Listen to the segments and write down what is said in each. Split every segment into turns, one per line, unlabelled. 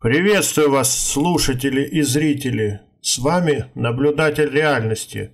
Приветствую вас, слушатели и зрители. С вами наблюдатель реальности.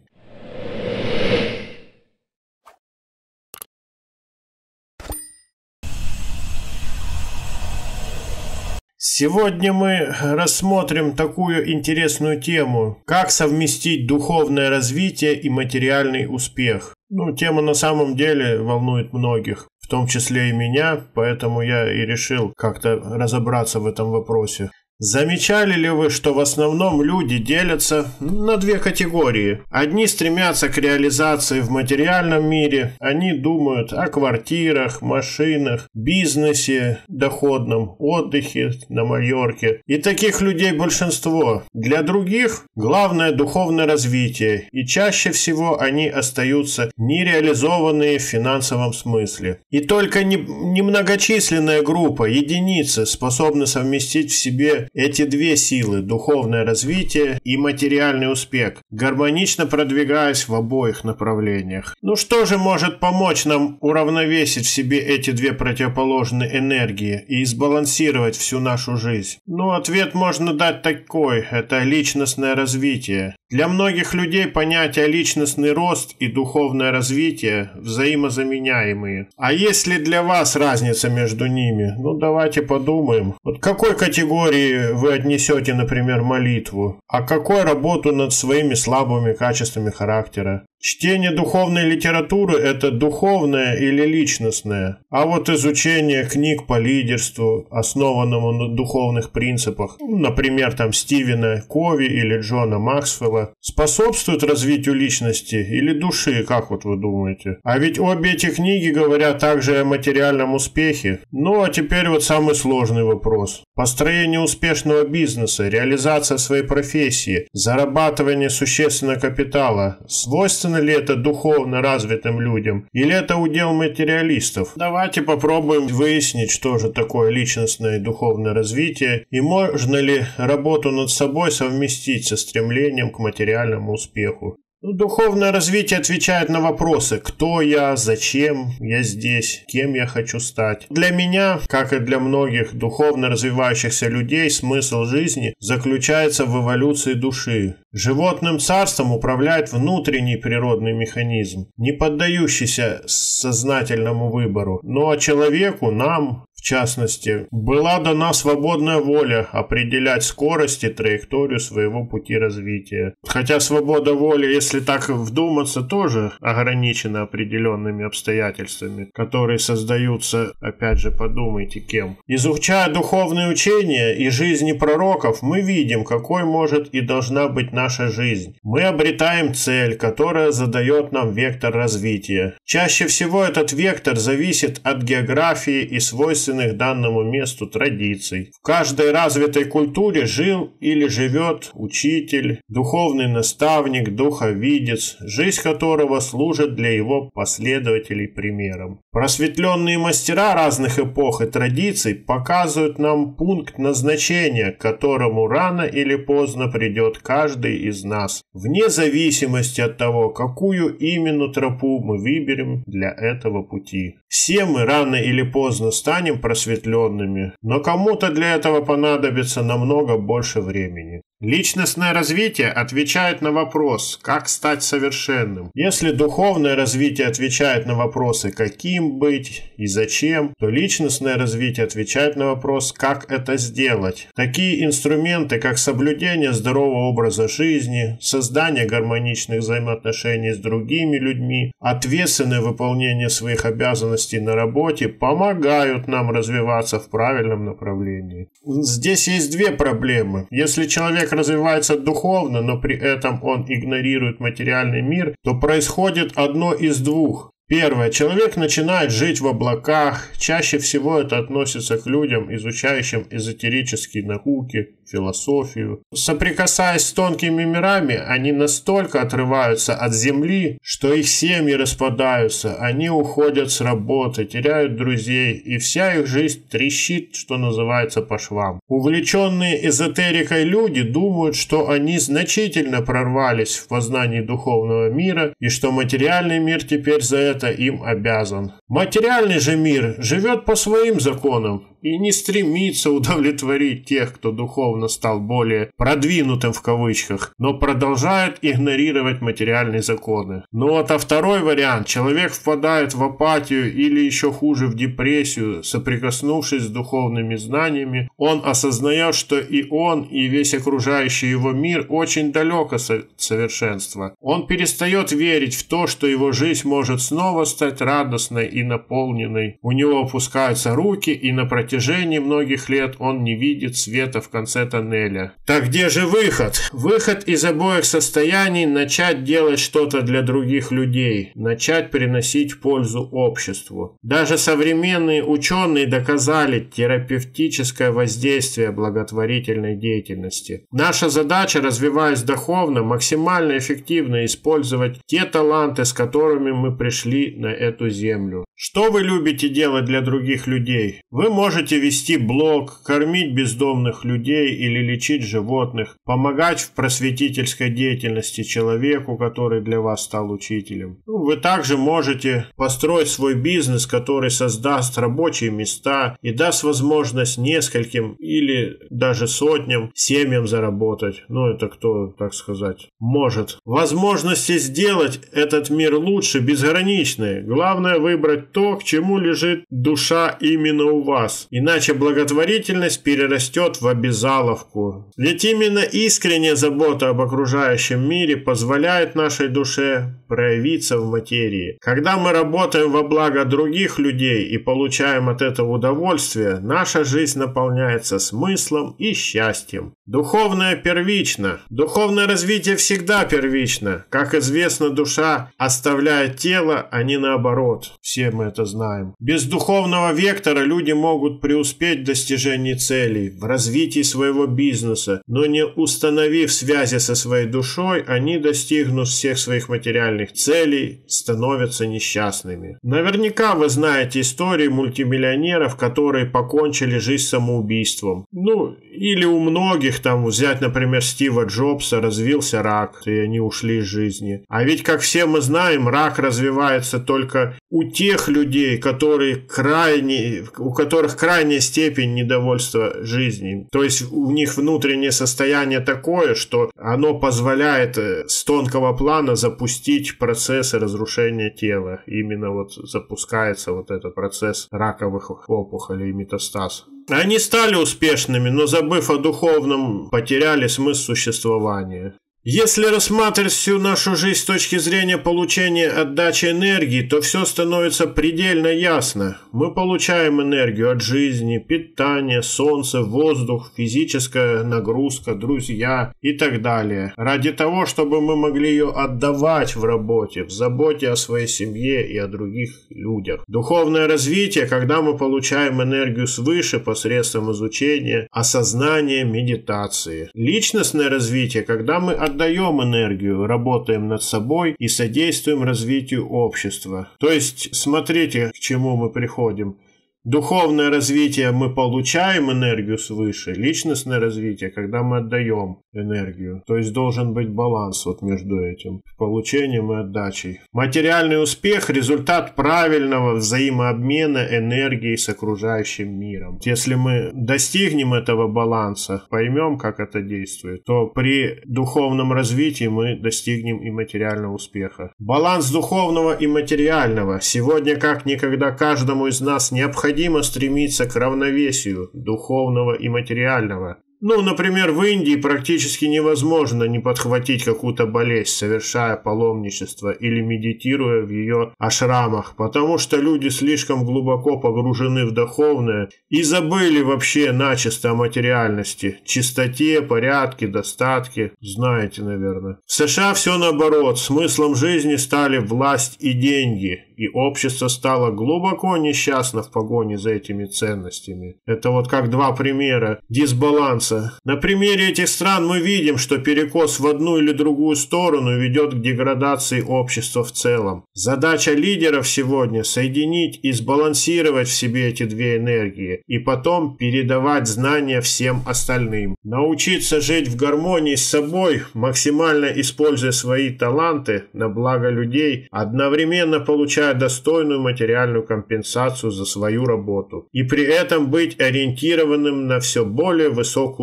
Сегодня мы рассмотрим такую интересную тему, как совместить духовное развитие и материальный успех. Ну, тема на самом деле волнует многих в том числе и меня, поэтому я и решил как-то разобраться в этом вопросе. Замечали ли вы, что в основном люди делятся на две категории? Одни стремятся к реализации в материальном мире, они думают о квартирах, машинах, бизнесе, доходном, отдыхе на Майорке. И таких людей большинство. Для других главное духовное развитие, и чаще всего они остаются нереализованные в финансовом смысле. И только немногочисленная группа, единицы, способны совместить в себе эти две силы – духовное развитие и материальный успех, гармонично продвигаясь в обоих направлениях. Ну что же может помочь нам уравновесить в себе эти две противоположные энергии и сбалансировать всю нашу жизнь? Ну, ответ можно дать такой – это личностное развитие. Для многих людей понятия личностный рост и духовное развитие взаимозаменяемые. А есть ли для вас разница между ними? Ну давайте подумаем. Вот какой категории вы отнесете, например, молитву? А какой работу над своими слабыми качествами характера? Чтение духовной литературы – это духовное или личностное, а вот изучение книг по лидерству, основанному на духовных принципах, например, там Стивена Кови или Джона Максвелла, способствует развитию личности или души, как вот вы думаете? А ведь обе эти книги говорят также о материальном успехе. Ну а теперь вот самый сложный вопрос. Построение успешного бизнеса, реализация своей профессии, зарабатывание существенного капитала – свойственно Свойственно ли это духовно развитым людям? Или это удел материалистов? Давайте попробуем выяснить, что же такое личностное и духовное развитие, и можно ли работу над собой совместить со стремлением к материальному успеху. Ну, духовное развитие отвечает на вопросы «Кто я?», «Зачем я здесь?», «Кем я хочу стать?». Для меня, как и для многих духовно развивающихся людей, смысл жизни заключается в эволюции души. Животным царством управляет внутренний природный механизм, не поддающийся сознательному выбору. Но человеку, нам, частности, была дана свободная воля определять скорость и траекторию своего пути развития. Хотя свобода воли, если так вдуматься, тоже ограничена определенными обстоятельствами, которые создаются, опять же, подумайте, кем. Изучая духовные учения и жизни пророков, мы видим, какой может и должна быть наша жизнь. Мы обретаем цель, которая задает нам вектор развития. Чаще всего этот вектор зависит от географии и свойств свойственных данному месту традиций. В каждой развитой культуре жил или живет учитель, духовный наставник, духовидец, жизнь которого служит для его последователей примером. Просветленные мастера разных эпох и традиций показывают нам пункт назначения, к которому рано или поздно придет каждый из нас, вне зависимости от того, какую именно тропу мы выберем для этого пути. Все мы рано или поздно станем просветленными, но кому-то для этого понадобится намного больше времени. Личностное развитие отвечает на вопрос, как стать совершенным. Если духовное развитие отвечает на вопросы, каким быть и зачем, то личностное развитие отвечает на вопрос, как это сделать. Такие инструменты, как соблюдение здорового образа жизни, создание гармоничных взаимоотношений с другими людьми, ответственное выполнение своих обязанностей на работе, помогают нам развиваться в правильном направлении. Здесь есть две проблемы. Если человек развивается духовно, но при этом он игнорирует материальный мир, то происходит одно из двух. Первое. Человек начинает жить в облаках. Чаще всего это относится к людям, изучающим эзотерические науки, философию. Соприкасаясь с тонкими мирами, они настолько отрываются от земли, что их семьи распадаются, они уходят с работы, теряют друзей, и вся их жизнь трещит, что называется, по швам. Увлеченные эзотерикой люди думают, что они значительно прорвались в познании духовного мира, и что материальный мир теперь за это им обязан. Материальный же мир живет по своим законам, и не стремится удовлетворить тех, кто духовно стал более продвинутым в кавычках, но продолжает игнорировать материальные законы. Ну вот а второй вариант, человек впадает в апатию или еще хуже в депрессию, соприкоснувшись с духовными знаниями, он осознает, что и он, и весь окружающий его мир очень далек от совершенства. Он перестает верить в то, что его жизнь может снова стать радостной и наполненной. У него опускаются руки, и на протяжении многих лет он не видит света в конце тоннеля. Так где же выход? Выход из обоих состояний – начать делать что-то для других людей, начать приносить пользу обществу. Даже современные ученые доказали терапевтическое воздействие благотворительной деятельности. Наша задача, развиваясь духовно, максимально эффективно использовать те таланты, с которыми мы пришли на эту землю. Что вы любите делать для других людей? Вы можете вести блог, кормить бездомных людей или лечить животных, помогать в просветительской деятельности человеку, который для вас стал учителем. Ну, вы также можете построить свой бизнес, который создаст рабочие места и даст возможность нескольким или даже сотням семьям заработать. Ну, это кто, так сказать, может. Возможности сделать этот мир лучше безграничны. Главное выбрать то, к чему лежит душа именно у вас. Иначе благотворительность перерастет в обязаловку. Ведь именно искренняя забота об окружающем мире позволяет нашей душе проявиться в материи. Когда мы работаем во благо других людей и получаем от этого удовольствие, наша жизнь наполняется смыслом и счастьем. Духовное первично. Духовное развитие всегда первично. Как известно, душа оставляет тело, а не наоборот. Все мы это знаем. Без духовного вектора люди могут преуспеть в достижении целей, в развитии своего бизнеса, но не установив связи со своей душой, они, достигнув всех своих материальных целей, становятся несчастными. Наверняка вы знаете истории мультимиллионеров, которые покончили жизнь самоубийством. Ну, или у многих там взять, например, Стива Джобса, развился рак, и они ушли из жизни. А ведь, как все мы знаем, рак развивается только у тех людей, которые крайне, у которых крайняя степень недовольства жизнью. То есть у них внутреннее состояние такое, что оно позволяет э, с тонкого плана запустить процессы разрушения тела. Именно вот запускается вот этот процесс раковых опухолей и метастаз. Они стали успешными, но забыв о духовном, потеряли смысл существования. Если рассматривать всю нашу жизнь с точки зрения получения отдачи энергии, то все становится предельно ясно. Мы получаем энергию от жизни, питания, солнца, воздух, физическая нагрузка, друзья и так далее. Ради того, чтобы мы могли ее отдавать в работе, в заботе о своей семье и о других людях. Духовное развитие, когда мы получаем энергию свыше посредством изучения, осознания, медитации. Личностное развитие, когда мы отдаем отдаем энергию, работаем над собой и содействуем развитию общества. То есть, смотрите, к чему мы приходим. Духовное развитие мы получаем энергию свыше, личностное развитие, когда мы отдаем энергию. То есть должен быть баланс вот между этим, получением и отдачей. Материальный успех – результат правильного взаимообмена энергией с окружающим миром. Если мы достигнем этого баланса, поймем, как это действует, то при духовном развитии мы достигнем и материального успеха. Баланс духовного и материального. Сегодня как никогда каждому из нас необходим необходимо стремиться к равновесию духовного и материального. Ну, например, в Индии практически невозможно не подхватить какую-то болезнь, совершая паломничество или медитируя в ее ашрамах, потому что люди слишком глубоко погружены в духовное и забыли вообще начисто о материальности, чистоте, порядке, достатке, знаете, наверное. В США все наоборот, смыслом жизни стали власть и деньги, и общество стало глубоко несчастно в погоне за этими ценностями. Это вот как два примера дисбаланса развиваться. На примере этих стран мы видим, что перекос в одну или другую сторону ведет к деградации общества в целом. Задача лидеров сегодня – соединить и сбалансировать в себе эти две энергии, и потом передавать знания всем остальным. Научиться жить в гармонии с собой, максимально используя свои таланты на благо людей, одновременно получая достойную материальную компенсацию за свою работу. И при этом быть ориентированным на все более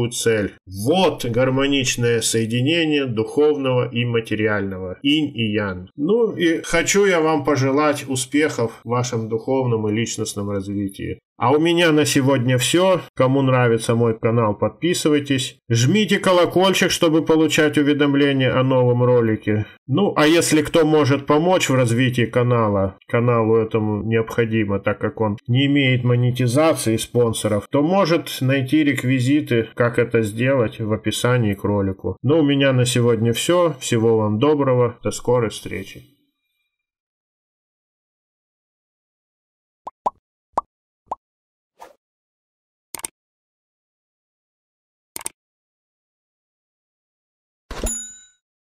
высокую цель. Вот гармоничное соединение духовного и материального. Инь и Ян. Ну и хочу я вам пожелать успехов в вашем духовном и личностном развитии. А у меня на сегодня все. Кому нравится мой канал, подписывайтесь. Жмите колокольчик, чтобы получать уведомления о новом ролике. Ну, а если кто может помочь в развитии канала, каналу этому необходимо, так как он не имеет монетизации спонсоров, то может найти реквизиты, как это сделать в описании к ролику. Ну, у меня на сегодня все. Всего вам доброго. До скорой встречи.